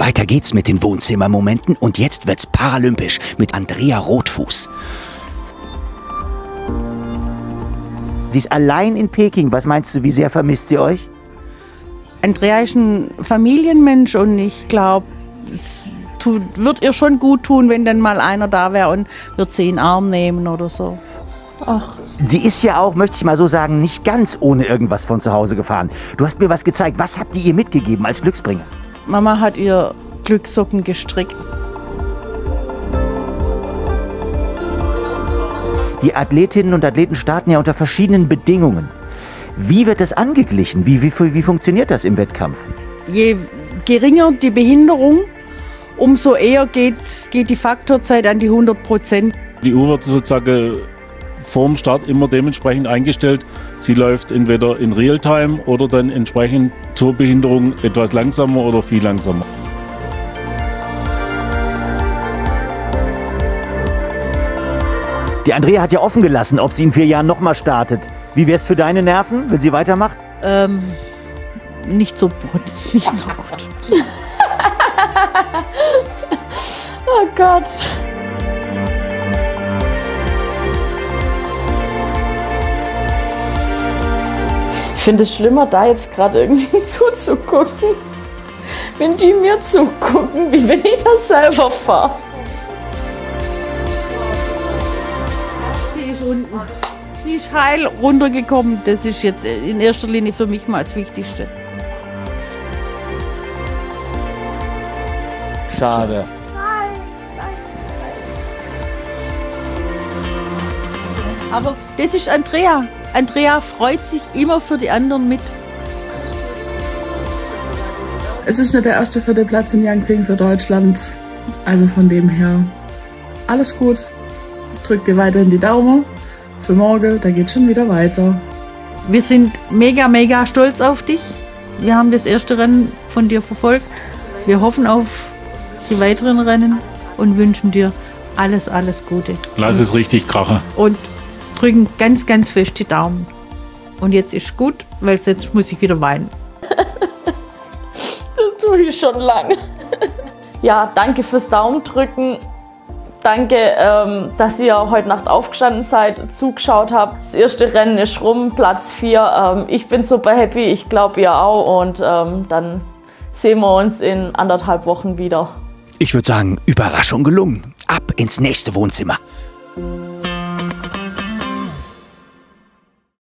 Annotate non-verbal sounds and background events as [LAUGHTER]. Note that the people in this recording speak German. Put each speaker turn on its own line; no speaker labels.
Weiter geht's mit den Wohnzimmermomenten und jetzt wird's paralympisch mit Andrea Rotfuß. Sie ist allein in Peking. Was meinst du, wie sehr vermisst sie euch?
Andrea ist ein Familienmensch und ich glaube, es tut, wird ihr schon gut tun, wenn dann mal einer da wäre und wird sie in den Arm nehmen oder so.
Ach. Sie ist ja auch, möchte ich mal so sagen, nicht ganz ohne irgendwas von zu Hause gefahren. Du hast mir was gezeigt. Was habt ihr ihr mitgegeben als Glücksbringer?
Mama hat ihr Glückssocken gestrickt.
Die Athletinnen und Athleten starten ja unter verschiedenen Bedingungen. Wie wird das angeglichen? Wie, wie, wie funktioniert das im Wettkampf?
Je geringer die Behinderung, umso eher geht, geht die Faktorzeit an die 100 Prozent.
Die Uhr wird sozusagen vorm Start immer dementsprechend eingestellt. Sie läuft entweder in Realtime oder dann entsprechend zur Behinderung etwas langsamer oder viel langsamer.
Die Andrea hat ja offen gelassen, ob sie in vier Jahren nochmal startet. Wie wäre es für deine Nerven, wenn sie weitermacht?
Ähm, nicht so gut. [LAUGHS] Nicht so gut. [LAUGHS]
oh Gott. Ich finde es schlimmer, da jetzt gerade irgendwie [LAUGHS] zuzugucken, wenn die mir zugucken, wie wenn ich das selber fahre.
Sie ist unten. Sie ist heil runtergekommen. Das ist jetzt in erster Linie für mich mal das Wichtigste.
Schade.
Aber das ist Andrea. Andrea freut sich immer für die anderen mit.
Es ist nicht der erste vierte Platz in Young für Deutschland. Also von dem her, alles gut. Drück dir weiterhin die Daumen für morgen, da geht schon wieder weiter.
Wir sind mega, mega stolz auf dich. Wir haben das erste Rennen von dir verfolgt. Wir hoffen auf die weiteren Rennen und wünschen dir alles, alles Gute.
Lass es richtig krachen.
Und drücken ganz, ganz fest die Daumen. Und jetzt ist gut, weil jetzt muss ich wieder weinen. [LAUGHS]
das tue ich schon lange. [LAUGHS] ja, danke fürs Daumendrücken. Danke, ähm, dass ihr heute Nacht aufgestanden seid, zugeschaut habt. Das erste Rennen ist rum, Platz 4. Ähm, ich bin super happy, ich glaube ihr auch. Und ähm, dann sehen wir uns in anderthalb Wochen wieder.
Ich würde sagen, Überraschung gelungen. Ab ins nächste Wohnzimmer.